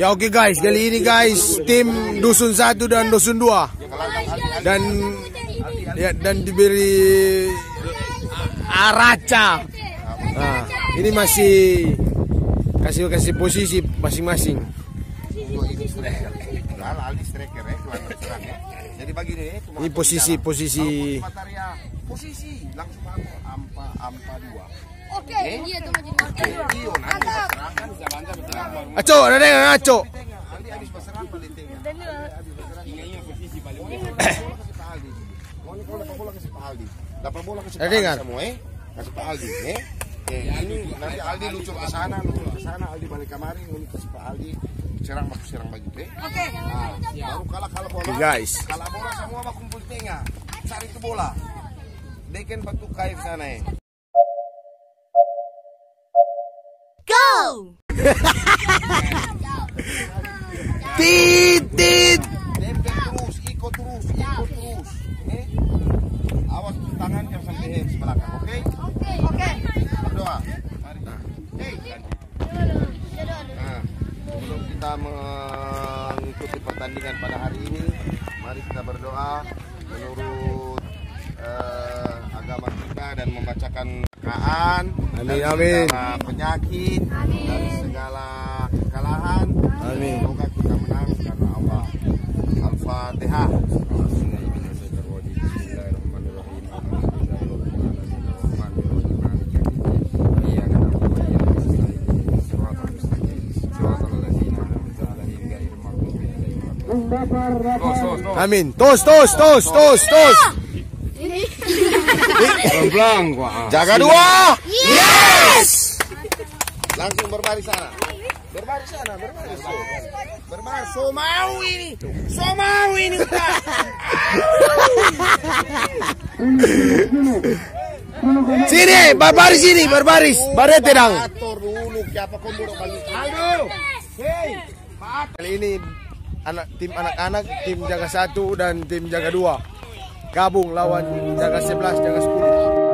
Ya oke guys, kali ini guys tim dusun satu dan dusun dua dan ya dan diberi araca. Nah, ini masih kasih kasih posisi masing-masing. Ya, ya. Jadi begini Ini posisi posisi posisi langsung ampa ampa dua. Oke, iya tuh mau jadi Iyo nanti berserang kan bisa bantu berserang baru Aco, ada yang aco. Ada Aldi dengar? semua eh. Kasih Pak Aldi eh. Eh, ini nanti Aldi lucu ke sana, lucu ke sana, Aldi balik kamari, ini kasih Pak Aldi serang baku serang baju eh. Oke. Nah, baru kalah kalah bola. Guys. Kalah bola semua mah kumpul tengah. Cari itu bola. Deken batu kayu sana eh. Titit. Tempel terus, ikut terus, ikut terus. Eh? Awas tangan jangan sampai hands belakang, oke? Oke. Berdoa. Mari. Nah, sebelum kita mengikuti pertandingan pada hari ini, mari kita berdoa menurut eh, agama kita dan membacakan Quran Amin, amin. penyakit, dari Al-Fatihah. Amin. Tos, tos, tos, tos, tos. Jaga dua. Yes. Langsung berbaris sana. Berbaris sana, berbaris. Berbaris. So ini. Ini. Sini, berbaris sini, berbaris. Barete dong. Kali ini anak tim anak-anak, tim jaga satu dan tim jaga dua gabung lawan jaga 11, jaga 10.